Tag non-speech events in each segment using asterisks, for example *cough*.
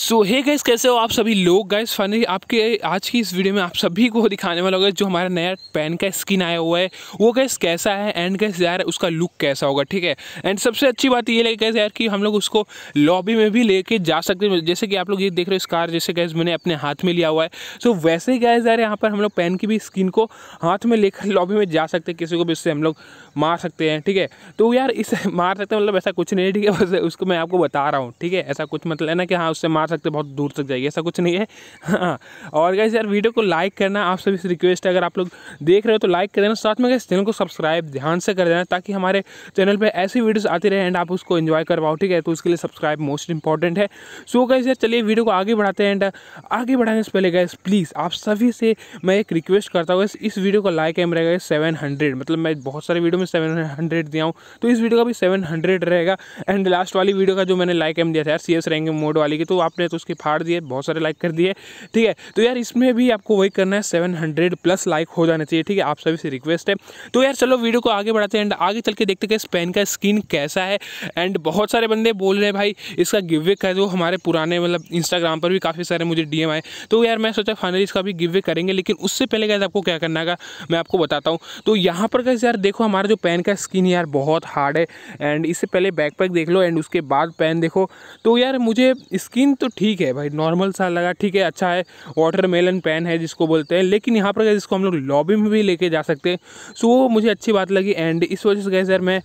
सो hey guys कैसे हो आप सभी लोग? गाइस फाइनली आपके आज की इस वीडियो में आप सभी को दिखाने वाला होगा जो हमारा नया पेन का स्किन आया हुआ है। वो गैस कैसा है एंड गैस यार उसका लुक कैसा होगा, ठीक है? एंड सबसे अच्छी बात ये लगी गैस यार कि हम लोग उसको लॉबी में भी लेके जा सकते हैं। जैसे कि आप लोग ये देख रहे हो स्कार जैसे गैस मैंने अपने हाथ में लिया हुआ है। सो वैसे ही गैस यार यहाँ पर हम लोग पेन की भी स्किन को हाथ में लेकर लॉबी में जा सकते हैं। किसी को भी इससे हम लोग मार सकते हैं, ठीक है? तो यार इसे *laughs* मार सकते हैं मतलब ऐसा कुछ नहीं है, ठीक है? बस उसको मैं आपको बता रहा हूँ, ठीक है? ऐसा कुछ मतलब है ना कि हाँ उससे मार सकते बहुत दूर तक जाइए, ऐसा कुछ नहीं है। हाँ और गैस यार वीडियो को लाइक करना, आप सभी से रिक्वेस्ट है, अगर आप लोग देख रहे हो तो लाइक कर देना साथ में गैस चैनल को सब्सक्राइब ध्यान से कर देना, ताकि हमारे चैनल पर ऐसी वीडियोज़ आती रहे एंड आप उसको इन्जॉय कर पाओ, ठीक है? तो उसके लिए सब्सक्राइब मोस्ट इंपॉर्टेंट है। सो गैस यार, चलिए वीडियो को आगे बढ़ाते हैं एंड आगे बढ़ाने से पहले गैस प्लीज़ आप सभी से मैं एक रिक्वेस्ट करता हूँ इस वीडियो का लाइक एम रहेगा सेवन हंड्रेड मतलब मैं बहुत सारे वीडियो में सेवन हंड्रेड दिया हूँ तो इस वीडियो का भी सेवन हंड्रेड रहेगा एंड लास्ट वाली वीडियो का जो मैंने लाइक एम दिया था, यार सी एस रैंकिंग मोड वाली की तो आपने तो उसकी फाड़ दिए, बहुत सारे लाइक कर दिए। ठीक है तो यार इसमें भी आपको वही करना है सेवन हंड्रेड प्लस लाइक हो जाना चाहिए, ठीक है, आप सभी से रिक्वेस्ट है। तो यार चलो वीडियो को आगे बढ़ाते हैं एंड आगे चल के देखते हैं इस पेन का स्किन कैसा है। एंड बहुत सारे बंदे बोल रहे हैं, भाई, इसका गिव वे का जो हमारे पुराने मतलब इंस्टाग्राम पर भी काफ़ी सारे मुझे डीएम आए। तो यार मैं सोचा फाइनली इसका भी गिव करेंगे, लेकिन उससे पहले गैस आपको क्या करना है मैं आपको बताता हूँ। तो यहाँ पर गैस यार देखो, हमारा जो पेन का स्किन यार बहुत हार्ड है। एंड इससे पहले बैक देख लो एंड उसके बाद पेन देखो। तो यार मुझे स्किन तो ठीक है भाई नॉर्मल सा लगा, ठीक है अच्छा है वाटर मेलन पेन है जिसको बोलते हैं, लेकिन यहाँ पर इसको हम लोग लॉबी में भी लेके जा सकते हैं। सो वो मुझे अच्छी बात लगी एंड इस वजह से गए सर मैं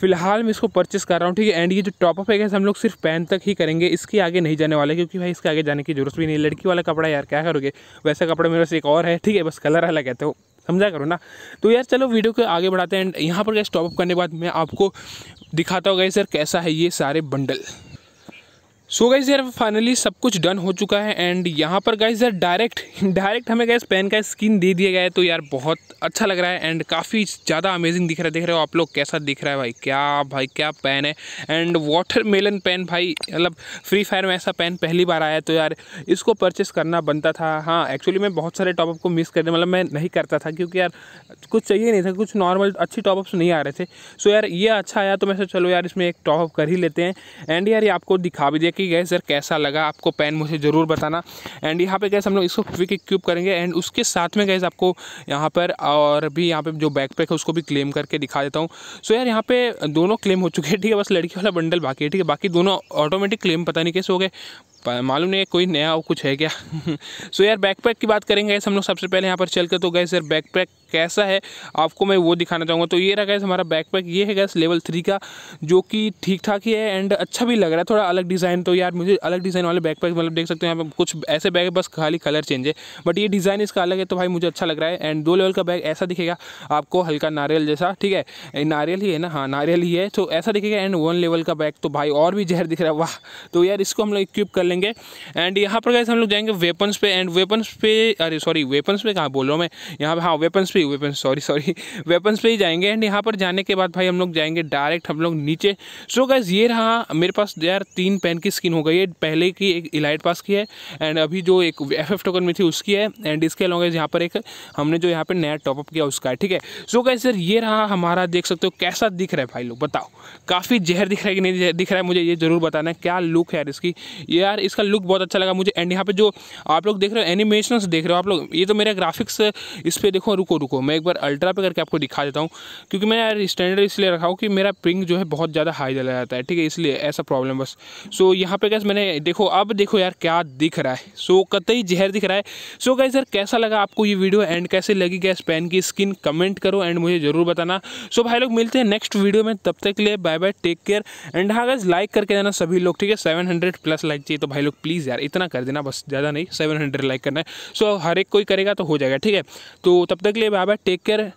फ़िलहाल मैं इसको परचेस कर रहा हूँ, ठीक है? एंड ये जो टॉपअप है हम लोग सिर्फ़ पैन तक ही करेंगे, इसके आगे नहीं जाने वाले, क्योंकि भाई इसके आगे जाने की ज़रूरत भी नहीं लड़की वाला कपड़ा यार क्या करोगे? वैसा कपड़ा मेरे पास एक और है, ठीक है? बस कलर अलग हो समझा करो ना? तो यार चलो वीडियो को आगे बढ़ाते हैं एंड यहाँ पर गैस टॉपअप करने के बाद मैं आपको दिखाता हूँ गई सर कैसा है ये सारे बंडल सो गाइज़ यार फाइनली सब कुछ डन हो चुका है एंड यहाँ पर गाइज़ यार डायरेक्ट डायरेक्ट हमें गैस पेन का स्किन दे दिया गया है तो यार बहुत अच्छा लग रहा है एंड काफ़ी ज़्यादा अमेजिंग दिख रहा है, देख रहे हो आप लोग कैसा दिख रहा है भाई, क्या भाई, क्या पेन है एंड वाटर मेलन पेन भाई मतलब फ्री फायर में ऐसा पेन पहली बार आया तो यार इसको परचेस करना बनता था। हाँ एक्चुअली मैं बहुत सारे टॉपअप को मिस कर दिया मतलब मैं नहीं करता था क्योंकि यार कुछ चाहिए नहीं था, कुछ नॉर्मल अच्छी टॉपअप्स नहीं आ रहे थे। सो यार ये अच्छा आया तो मैं चलो यार इसमें एक टॉपअप कर ही लेते हैं। एंड यार ये आपको दिखा भी दिया कि गैस सर कैसा लगा? आपको पेन मुझे ज़रूर बताना। एंड यहाँ पे गए हम लोग इसको क्विक क्यूब करेंगे। एंड उसके साथ में गए आपको यहाँ पर और भी यहाँ पे जो बैक पैक है, उसको भी क्लेम करके दिखा देता हूँ। सो यार यहाँ पे दोनों क्लेम हो चुके हैं, ठीक है? बस लड़की वाला बंडल बाकी है, ठीक है? बाकी दोनों ऑटोमेटिक क्लेम पता नहीं कैसे हो गए। मालूम नहीं है, कोई नया और कुछ है क्या? *laughs* सो यार बैकपैक की बात करेंगे हम लोग सबसे पहले यहाँ पर चल कर तो गए सर बैकपैक कैसा है? आपको मैं वो दिखाना चाहूँगा। तो ये रहा गैस हमारा बैकपैक ये है गैस लेवल थ्री का, जो कि ठीक ठाक ही है एंड अच्छा भी लग रहा है, थोड़ा अलग डिज़ाइन तो यार, मुझे अलग डिज़ाइन वाले बैकपैक मतलब देख सकते हैं यहाँ पर कुछ ऐसे बैग बस खाली कलर चेंज है। बट ये डिज़ाइन इसका अलग है तो भाई मुझे अच्छा लग रहा है। एंड दो लेवल का बैग ऐसा दिखेगा, आपको हल्का नारियल जैसा, ठीक है? नारियल ही है ना? हाँ नारियल ही है। तो ऐसा दिखेगा एंड वन लेवल का बैग तो भाई और भी जहर दिख रहा है, वाह। तो यार, इसको हम लोग इक्विप कर लेंगे। एंड यहाँ पर गैस हम लोग जाएँगे वेपन्स पे। एंड वेपन्स पे, अरे सॉरी वेपन्स पे कहाँ बोल रहा हूँ मैं? यहाँ पे हाँ वेपन्स पे वेपन्स सॉरी सॉरी वेपन्स पे ही जाएँगे। एंड यहाँ पर जाने के बाद भाई हम लोग जाएँगे डायरेक्ट हम लोग नीचे। सो गैस ये रहा मेरे पास यार तीन पेन की स्किन हो गई है। पहले की एक इलाइट पास की है। एंड अभी जो एक एफ़ टोकन में थी उसकी है। एंड इसके अलावा यहाँ पर एक हमने जो यहाँ पर नया टॉपअप किया उसका है, ठीक है? सो गैस सर ये रहा हमारा, देख सकते हो कैसा दिख रहा है भाई लोग, बताओ। काफ़ी जहर दिख रहा है कि नहीं दिख रहा है, मुझे ये ज़रूर बताना क्या लुक है यार इसकी? ये यार इसका लुक बहुत अच्छा लगा मुझे। एंड यहाँ पे जो आप लोग देख रहे हो एनिमेशन देख रहे हो आप लोग, ये तो मेरा ग्राफिक्स इस पर देखो, रुको रुको, मैं एक बार अल्ट्रा पे करके आपको दिखा देता हूँ। क्योंकि मैंने यार स्टैंडर्ड इसलिए रखा हूँ कि मेरा पिंग जो है बहुत ज़्यादा हाई चला जाता है, ठीक है? इसलिए ऐसा प्रॉब्लम बस। सो यहाँ पे गैस मैंने देखो, अब देखो यार क्या दिख रहा है। सो कतई जहर दिख रहा है। सो गैस सर कैसा लगा आपको ये वीडियो एंड कैसे लगी गैस पेन की स्किन कमेंट करो एंड मुझे ज़रूर बताना। सो भाई लोग, मिलते हैं नेक्स्ट वीडियो में। तब तक के लिए bye bye take care and हाँ गैस लाइक करके देना सभी लोग, ठीक है? सेवन हंड्रेड प्लस लाइक चाहिए तो भाई लोग प्लीज़ यार, इतना कर देना, बस ज़्यादा नहीं सेवन हंड्रेड लाइक करना है। सो हर एक कोई करेगा तो हो जाएगा, ठीक है? तो तब तक के लिए बाय बाय टेक केयर